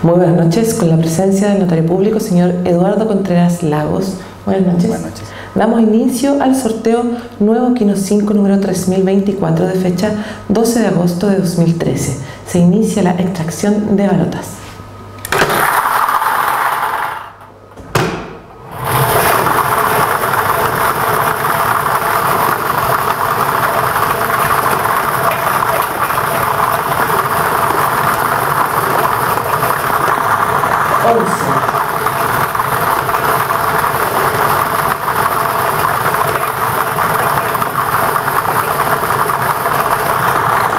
Muy buenas noches, con la presencia del notario público, señor Eduardo Contreras Lagos. Buenas noches. Buenas noches. Damos inicio al sorteo Nuevo Quino 5, número 3024, de fecha 12 de agosto de 2013. Se inicia la extracción de balotas. causa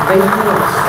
bem conosco.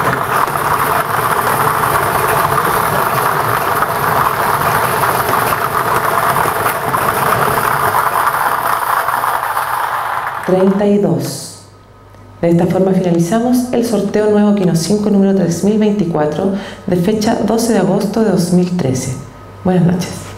32. De esta forma finalizamos el sorteo nuevo Kino 5 número 3024 de fecha 12 de agosto de 2013. Buenas noches.